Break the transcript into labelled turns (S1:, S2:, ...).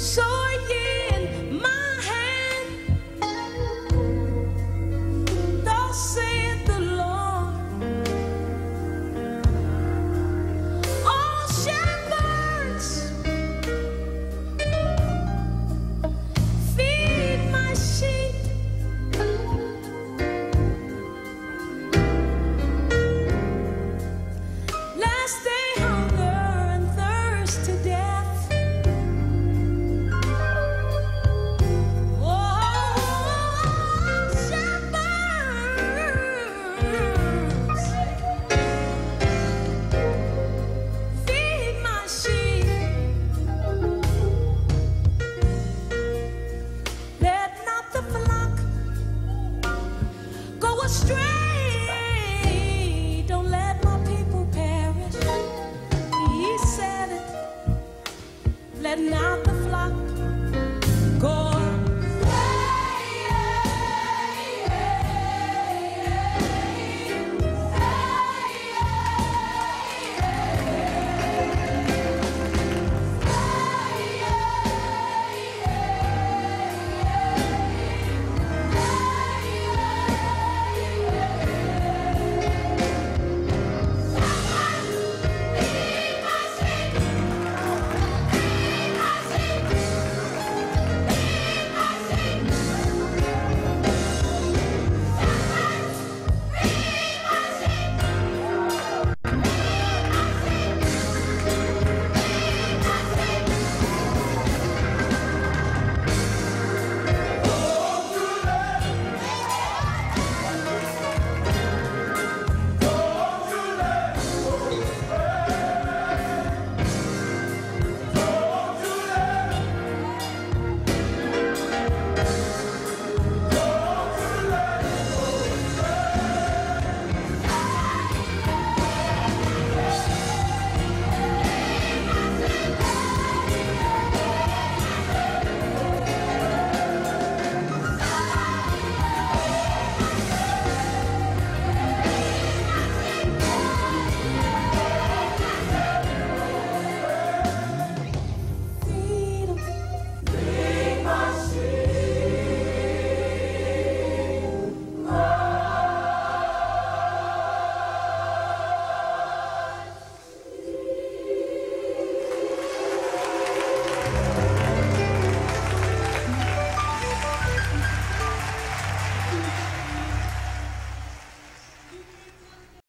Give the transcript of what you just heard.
S1: So let not the